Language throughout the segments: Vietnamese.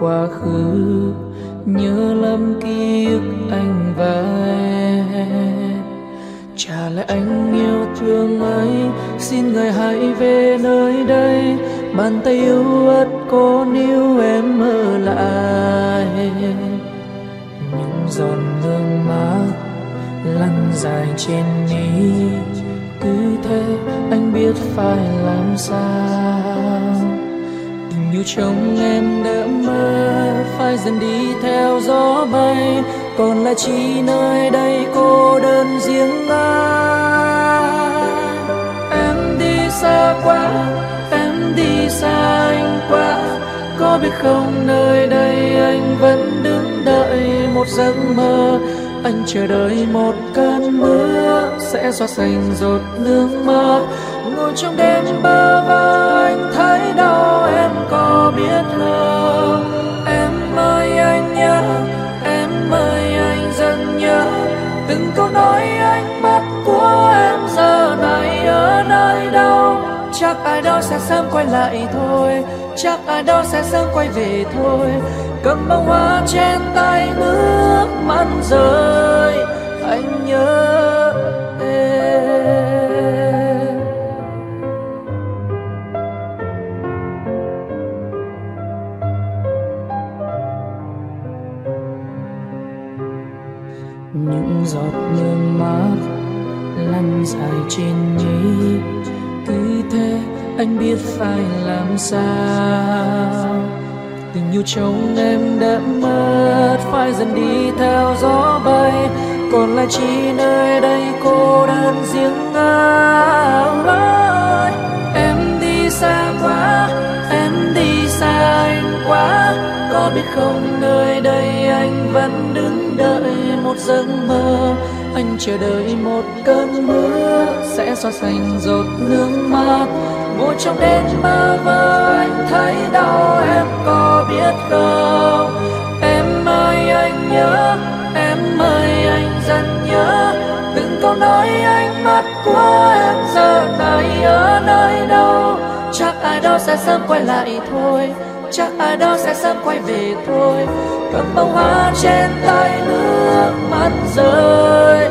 quá khứ, nhớ lắm ký ức anh và em. Trả lại anh yêu thương ấy, xin người hãy về nơi đây. Bàn tay yêu ớt có níu em ở lại. Những giọt nước mắt lăn dài trên mi. Cứ thế anh biết phải làm sao tình trong em đã mất phải dần đi theo gió bay, còn lại chỉ nơi đây cô đơn riêng ai em đi xa quá, em đi xa anh quá. Có biết không nơi đây anh vẫn đứng đợi một giấc mơ. Anh chờ đợi một cơn mưa, sẽ xóa sành giọt nước mắt. Ngồi trong đêm bơ vơ, anh thấy đau em có biết không em ơi, anh nhớ, em ơi, anh dần nhớ. Từng câu nói anh mắt của em giờ này ở nơi đâu? Chắc ai đó sẽ sớm quay lại thôi. Chắc ai đó sẽ sớm quay về thôi. Cầm bông hoa trên tay nước mắt rơi anh nhớ những giọt nước mắt lăn dài trên nhí, cứ thế anh biết phải làm sao. Tình yêu trong em đã mất phải dần đi theo gió bay. Còn lại chỉ nơi đây cô đơn riêng anh. Biết không, nơi đây anh vẫn đứng đợi một giấc mơ. Anh chờ đợi một cơn mưa sẽ xóa sạch giọt nước mắt. Ngồi trong đêm mơ vơ, anh thấy đau em có biết không? Em ơi, anh nhớ, em ơi, anh dần nhớ. Từng câu nói anh mắt của em giờ này ở nơi đâu? Chắc ai đó sẽ sớm quay lại thôi chắc ai đó sẽ sớm quay về thôi. Cầm bông hoa trên tay nước mắt rơi.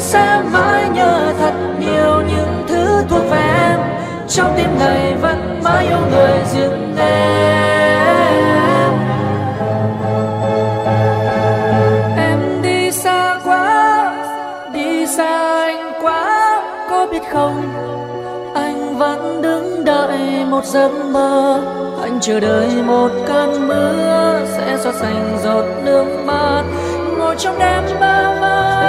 Sẽ mãi nhớ thật nhiều những thứ thuộc về em. Trong tim này vẫn mãi yêu người riêng em. Em đi xa quá, đi xa anh quá, có biết không? Anh vẫn đứng đợi một giấc mơ. Anh chờ đợi một cơn mưa, sẽ xóa sạch giọt nước mắt. Ngồi trong đêm mơ mơ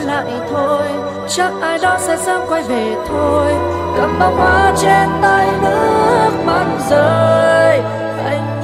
lại thôi. Chắc ai đó sẽ sớm quay về thôi. Cầm bông hoa trên tay nước mắt rơi. Anh